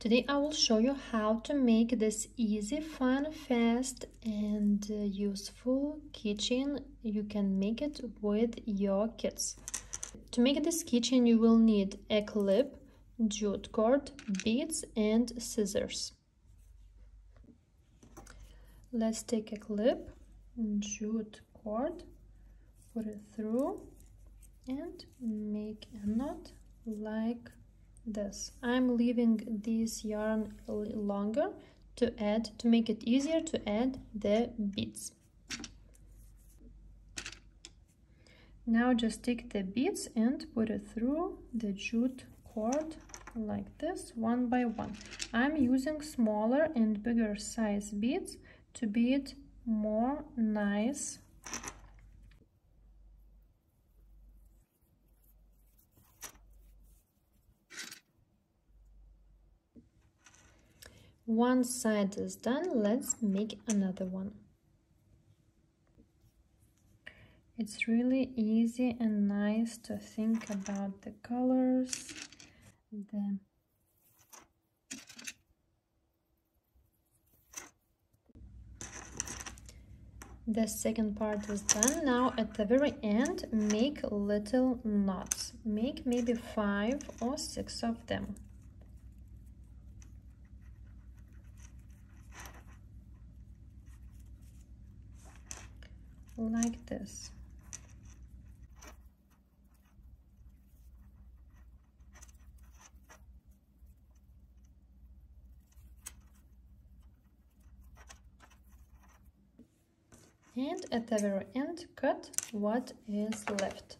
Today I will show you how to make this easy, fun, fast and uh, useful keychain. You can make it with your kids. To make this keychain you will need a clip, jute cord, beads and scissors. Let's take a clip, jute cord, put it through and make a knot like this. I'm leaving this yarn longer to add to make it easier to add the beads. Now just take the beads and put it through the jute cord like this one by one. I'm using smaller and bigger size beads to be it more nice one side is done let's make another one. It's really easy and nice to think about the colors the the second part is done. Now at the very end make little knots. Make maybe five or six of them like this. And at the very end, cut what is left.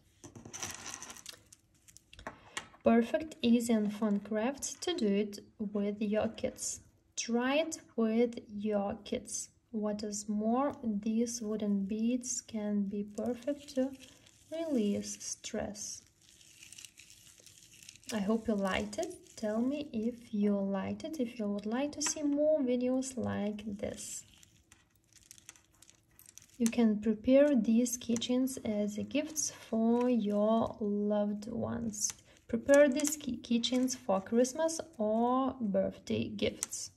Perfect, easy and fun craft to do it with your kids. Try it with your kids. What is more, these wooden beads can be perfect to release stress. I hope you liked it. Tell me if you liked it, if you would like to see more videos like this. You can prepare these keychains as gifts for your loved ones. Prepare these keychains for Christmas or birthday gifts.